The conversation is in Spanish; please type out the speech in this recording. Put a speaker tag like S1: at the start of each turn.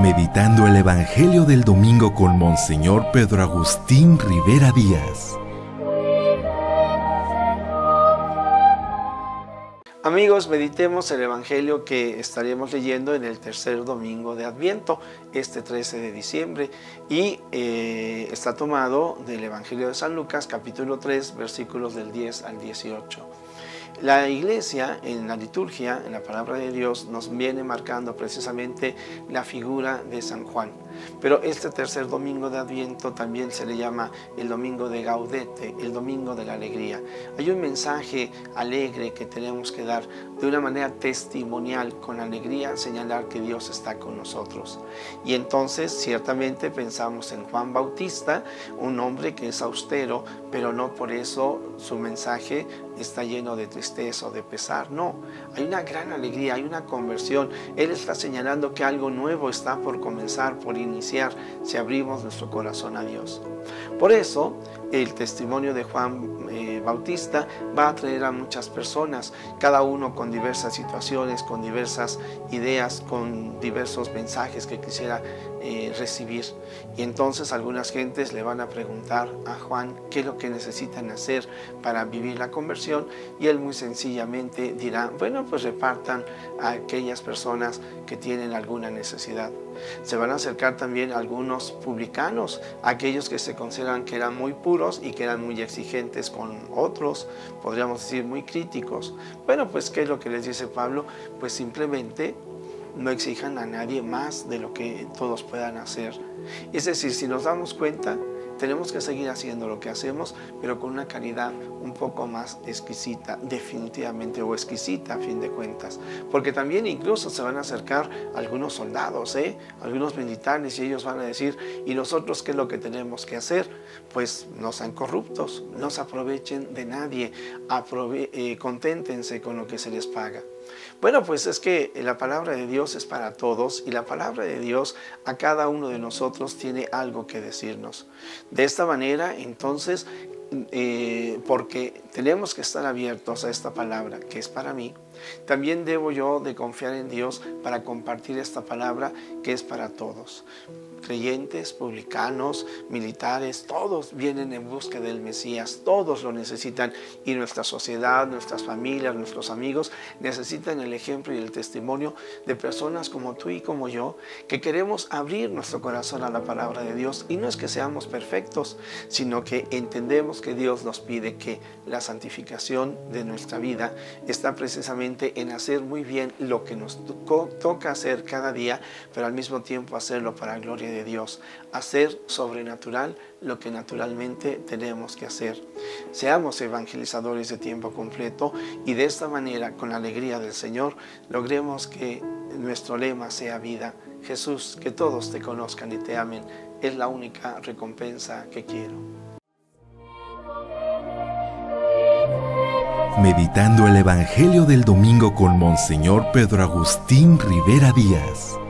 S1: Meditando el Evangelio del Domingo con Monseñor Pedro Agustín Rivera Díaz.
S2: Amigos, meditemos el Evangelio que estaremos leyendo en el tercer domingo de Adviento, este 13 de diciembre, y eh, está tomado del Evangelio de San Lucas, capítulo 3, versículos del 10 al 18. La iglesia en la liturgia, en la palabra de Dios, nos viene marcando precisamente la figura de San Juan. Pero este tercer domingo de Adviento también se le llama el domingo de Gaudete, el domingo de la alegría. Hay un mensaje alegre que tenemos que dar de una manera testimonial, con alegría, señalar que Dios está con nosotros. Y entonces ciertamente pensamos en Juan Bautista, un hombre que es austero, pero no por eso su mensaje está lleno de tristeza o de pesar. No, hay una gran alegría, hay una conversión. Él está señalando que algo nuevo está por comenzar, por iniciar, si abrimos nuestro corazón a Dios. Por eso, el testimonio de Juan eh, Bautista va a atraer a muchas personas, cada uno con diversas situaciones, con diversas ideas, con diversos mensajes que quisiera eh, recibir. Y entonces algunas gentes le van a preguntar a Juan qué es lo que necesitan hacer para vivir la conversión y él muy sencillamente dirá, bueno, pues repartan a aquellas personas que tienen alguna necesidad. Se van a acercar también algunos publicanos, aquellos que se consideran que eran muy puros y que eran muy exigentes con otros, podríamos decir muy críticos. Bueno, pues ¿qué es lo que les dice Pablo? Pues simplemente no exijan a nadie más de lo que todos puedan hacer. Es decir, si nos damos cuenta, tenemos que seguir haciendo lo que hacemos, pero con una calidad un poco más exquisita, definitivamente, o exquisita a fin de cuentas. Porque también incluso se van a acercar algunos soldados, ¿eh? algunos militares, y ellos van a decir, ¿y nosotros qué es lo que tenemos que hacer? Pues no sean corruptos, no se aprovechen de nadie, eh, conténtense con lo que se les paga. Bueno, pues es que la palabra de Dios es para todos y la palabra de Dios a cada uno de nosotros tiene algo que decirnos. De esta manera, entonces, eh, porque tenemos que estar abiertos a esta palabra que es para mí, también debo yo de confiar en Dios para compartir esta palabra que es para todos. Creyentes, publicanos, militares, todos vienen en busca del Mesías, todos lo necesitan y nuestra sociedad, nuestras familias, nuestros amigos necesitan el ejemplo y el testimonio de personas como tú y como yo que queremos abrir nuestro corazón a la palabra de Dios y no es que seamos perfectos, sino que entendemos que Dios nos pide que la santificación de nuestra vida está precisamente en hacer muy bien lo que nos toca hacer cada día, pero al mismo tiempo hacerlo para la gloria de Dios, hacer sobrenatural lo que naturalmente tenemos que hacer. Seamos evangelizadores de tiempo completo y de esta manera, con la alegría del Señor, logremos que nuestro lema sea vida. Jesús, que todos te conozcan y te amen, es la única recompensa que quiero.
S1: Meditando el Evangelio del Domingo con Monseñor Pedro Agustín Rivera Díaz.